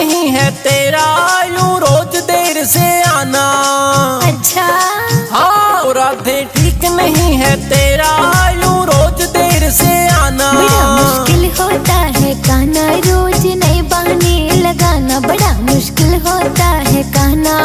तेरा यूँ रोज देर से आना। अच्छा। हाँ राधे ठीक नहीं है तेरा यूँ रोज देर से आना। बड़ा मुश्किल होता है कहना रोज नहीं बहाने लगाना। बड़ा मुश्किल होता है कहना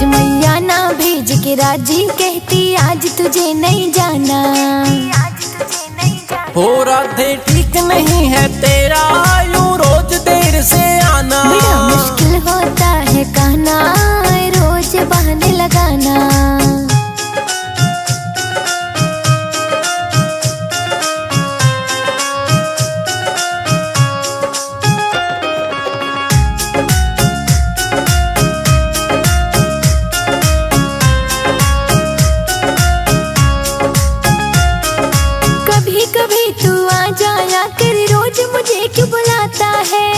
रोज मैया ना भेज के राज़ी, कहती आज तुझे नहीं जाना। हो राधे, ठीक नहीं है तेरा कभी तू आ जाया कर, रोज मुझे क्यों बुलाता है?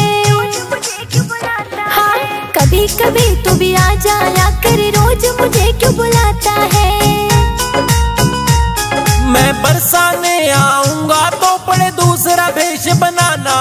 हाँ कभी कभी तू भी आ जाया कर, रोज मुझे क्यों बुलाता है? मैं बरसाने आऊँगा तो पड़े दूसरा भेष बनाना।